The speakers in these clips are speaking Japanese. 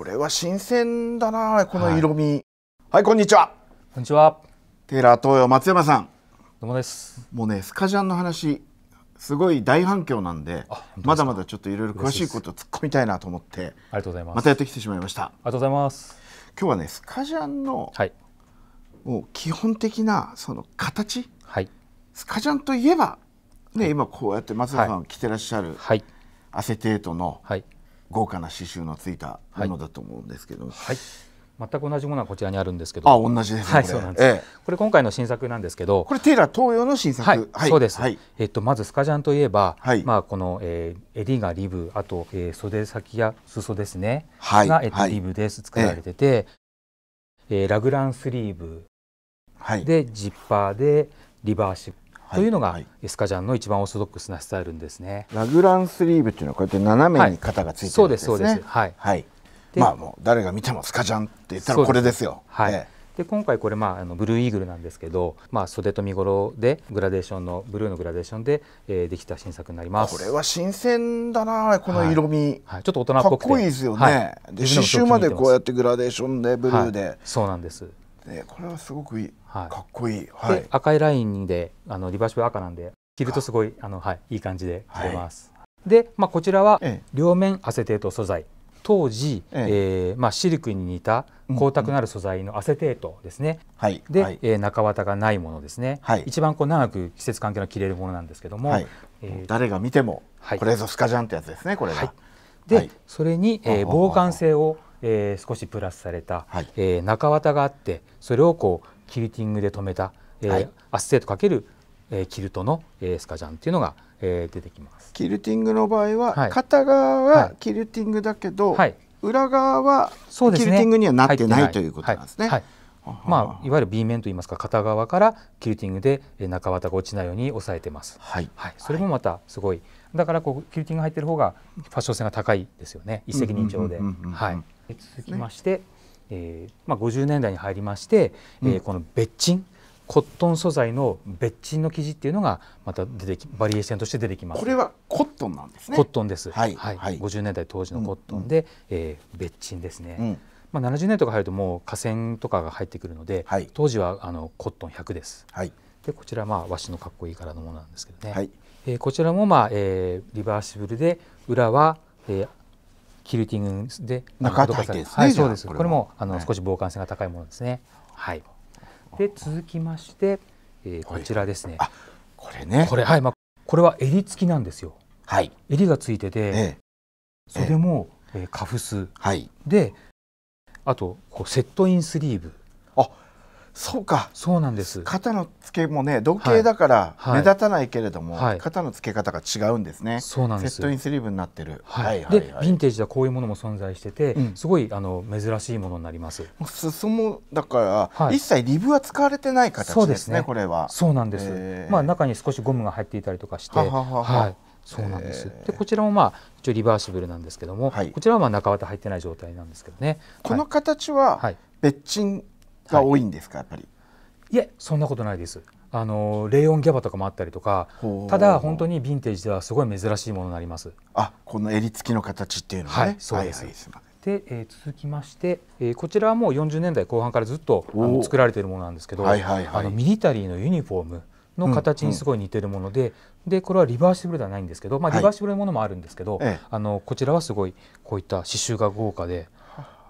これは新鮮だなこの色味、はい、はい、こんにちは。こんにちは。テイラー東洋松山さん。どうもです。もうねスカジャンの話すごい大反響なんでまだまだちょっといろいろ詳しいことを突っ込みたいなと思ってありがとうございます。またやってきてしまいました。ありがとうございます。今日はねスカジャンの、はい、もう基本的なその形、はい、スカジャンといえばね、はい、今こうやって松田さん着てらっしゃる、はい、アセテートの、はい、豪華な刺繍のついたものだと思うんですけど、はい、全く同じものはこちらにあるんですけど。あ同じですね、はい、そうなんです、ええ、これ今回の新作なんですけど。これテイラー東洋の新作、はい、はい、そうです、はい、えっと、まずスカジャンといえば、はい、まあ、この、えー、襟がリブあと、えー、袖先や裾ですね、はい、が、えっとリブです。作られてて、ええ。ー、ラグランスリーブ。で、ジッパーでリバーシブというのが、エスカジャンの一番オーソドックスなスタイルですね。ラグランスリーブっていうのはこうやって斜めに肩がついてるんですね。そうですそうです。はい。はい。まあもう誰が見てもスカジャンって言ったらこれです。よ。はい。ええ。で今回これ、まあ、あのブルーイーグルなんですけど、まあ、袖と身ごろでグラデーションのブルーのグラデーションで、えー、できた新作になります。これは新鮮だなこの色味、はい。はい、ちょっと大人っぽくて。かっこいいですよね、はい、で刺繍までこうやってグラデーションでブルーで、そうなんですね、これはすごくいい、かっこいい、はい、赤いラインであのリバーシブ赤なんで着るとすごいあ。の、はい、いい感じで着れます。はい、で、まあ、こちらは両面アセテート素材。当時、ええ。ー、まあ、シルクに似た光沢のある素材のアセテートですね、はい、で、はい、えー、中綿がないものですね、はい、一番こう長く季節関係の着れるものなんですけども、はい。えー、誰が見ても、これぞスカジャンってやつですねこれが。で、それに、えー、防寒性を、えー、少しプラスされた、はい。えー、中綿があってそれをこうキルティングで留めた、えーアセテートかけるえー、キルトの、えー、スカジャンっていうのが、えー、出てきます。キルティングの場合は、はい、片側はキルティングだけど、はい、裏側はキルティングにはなってない、ね、ということなんですね。はい。まあ、いわゆる B 面といいますか片側からキルティングで中綿が落ちないように押さえてます。はい、はい、それもまたすごい。だからこうキルティング入ってる方がファッション性が高いですよね。一石二鳥で。はい、続きまして、ねえーまあ、50年代に入りまして、うん、えー、この別鎮コットン素材の別鎮の生地っていうのがまた出てきバリエーションとして出てきます。これはコットンなんですね。コットンです。はい。はい。はい、50年代当時のコットンで、うん、えー、別鎮ですね。うん、まあ70年とか入るともう河川とかが入ってくるので、はい、当時はあのコットン100です。はい。でこちらまあ和紙のかっこいい柄のものなんですけどね。はい。えー、こちらもまあ、えー、リバーシブルで裏は、えー、キルティングで中入ってですね。はい、そうです。これもあの、少し防寒性が高いものですね。はい。で続きまして。えー、こちらですね。これね。これはいまあこれは襟付きなんですよ。はい。襟がついてて、ええ、袖も、えー、カフス、はい、で、あとこうセットインスリーブ。あ、そうか。そうなんです。肩の付けもね、同型だから目立たないけれども、はいはい、肩の付け方が違うんですね。そうなんです。セットインスリーブになってる。はい。はい、で、ヴィンテージではこういうものも存在してて、うん、すごいあの珍しいものになります。裾もだから、一切リブは使われてない形ですね。これは。そうなんです。まあ中に少しゴムが入っていたりとかして、はい。そうなんです。でこちらもまあ一応リバーシブルなんですけども、こちらはまあ中綿入ってない状態なんですけどね。この形は別鎮が多いんですか、やっぱり？いえそんなことないです。あのレイオンギャバとかもあったりとかただ本当にヴィンテージではすごい珍しいものになります。あこの襟付きの形っていうのはね、はい、そうです、はいはい、で、えー、続きまして、えー、こちらはもう40年代後半からずっとあの作られているものなんですけど、はいはいはい、あのミリタリーのユニフォームの形にすごい似てるもので、うんうん、でこれはリバーシブルではないんですけど、まあ、リバーシブルのものもあるんですけど、はい、あのこちらはすごいこういった刺繍が豪華で、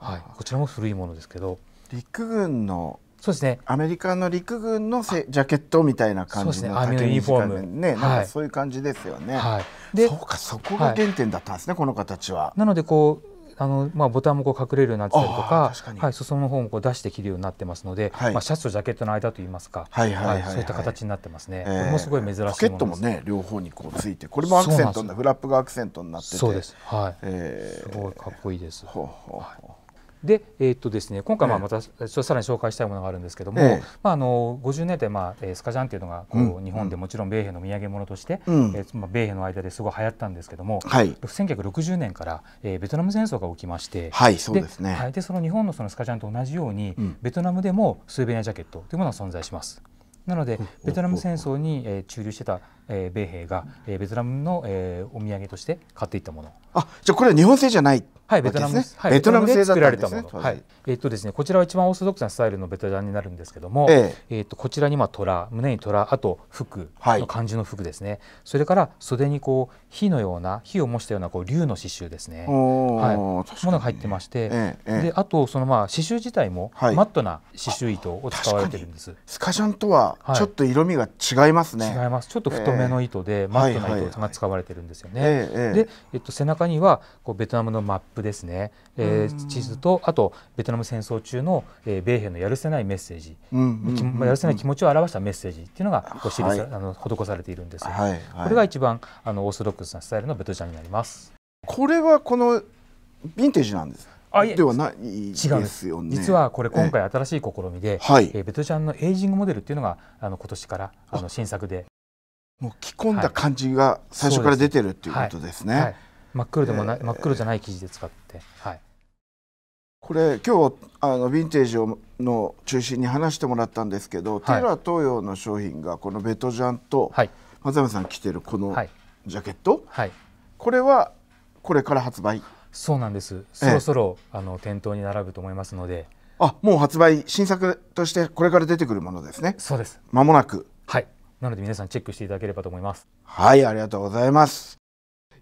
はい、こちらも古いものですけど陸軍のそうですね。アメリカの陸軍のせジャケットみたいな感じの、ね、ユニフォーム。ね、なんかそういう感じですよね。はい、で、そうかそこが原点だったんですね、はい、この形は。なのでこう。あのまあ、ボタンもこう隠れるようになってたりとかはい、裾の方もこう出して着るようになってますので、はい、まあ、シャツとジャケットの間といいますか、はいはいそういった形になってますね、えー、これもすごい珍しいポケットもね両方にこうついてこれもアクセントフラップがアクセントになってて。そうです。はい、えー、すごいかっこいいです。ほうほうほうで、えー、っとですね、今回まあまた、さらに紹介したいものがあるんですけども、ええ、まあ、あの50年代、まあ、スカジャンっていうのがこう、うん、日本でもちろん米兵の土産物として、うん、えー、まあ、米兵の間ですごい流行ったんですけども、はい、1960年から、えー、ベトナム戦争が起きまして、はい、そうですね。はい、でその日本のそのスカジャンと同じように、うん、ベトナムでもスーベニアジャケットというものが存在します。なのでベトナム戦争に、えー、駐留してた、えー、米兵が、えー、ベトナムの、えー、お土産として買っていったもの。あじゃあこれは日本製じゃないはい、ベトナム、ねはい、ベトナム製作られたもの。はい。えっ、とですね、こちらは一番オーソドックスなスタイルのベトジャンになるんですけども、えええー、とこちらにまあ虎、胸に虎、あと服の漢字の服ですね。それから袖にこう火のような火を模したようなこう竜の刺繍ですね。はい。ものが入ってまして、ええであとそのまあ刺繍自体もマットな刺繍糸を使われてるんです。スカジャンとはちょっと色味が違いますね。違います。ちょっと太めの糸で、マットな糸が使われてるんですよね。で、えっと背中にはこうベトナムのマップですね。えー、地図とあとベトナム戦争中の、えー、米兵のやるせないメッセージ、やるせない気持ちを表したメッセージっていうのがこう記さ、はい、あの施されているんです、はいはい、これが一番あのオーソドックスなスタイルのベトジャンになります。これはこのヴィンテージなんですあではないですよね。実はこれ今回新しい試みで、はい、えー、ベトジャンのエイジングモデルっていうのがあの今年からあ。の新作で。もう着込んだ感じが最初から出てるっていうことですね、はい真っ黒でもな、えー、真っ黒じゃない生地で使って、はい、これ今日あのヴィンテージをの中心に話してもらったんですけど、はい、テーラー東洋の商品がこのベトジャンと、はい、松山さん着てるこのジャケット、はい、これはこれから発売？そうなんです。そろそろ、あの店頭に並ぶと思いますので。あもう発売新作としてこれから出てくるものですね。そうです。まもなく。はい。なので皆さんチェックしていただければと思います。はいありがとうございます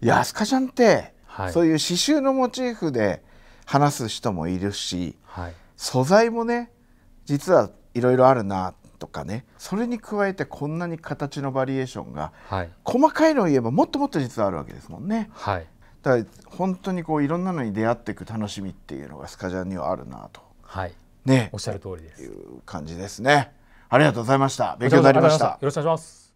いやスカちゃんって、はい、そういう刺繍のモチーフで話す人もいるし、はい、素材もね実はいろいろあるなとかねそれに加えてこんなに形のバリエーションが、はい、細かいのを言えばもっともっと実はあるわけですもんね。はい、だから本当にこういろんなのに出会っていく楽しみっていうのがスカジャンにはあるなと、はい、ねおっしゃる通りですいう感じですね。ありがとうございました。勉強になりました。よろしくお願いします。